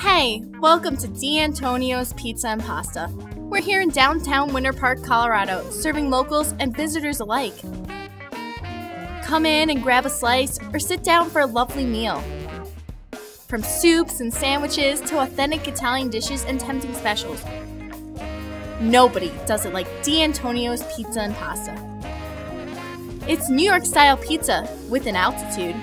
Hey, welcome to DeAntonio's Pizza and Pasta. We're here in downtown Winter Park, Colorado, serving locals and visitors alike. Come in and grab a slice or sit down for a lovely meal. From soups and sandwiches to authentic Italian dishes and tempting specials. Nobody does it like DeAntonio's Pizza and Pasta. It's New York style pizza with an altitude.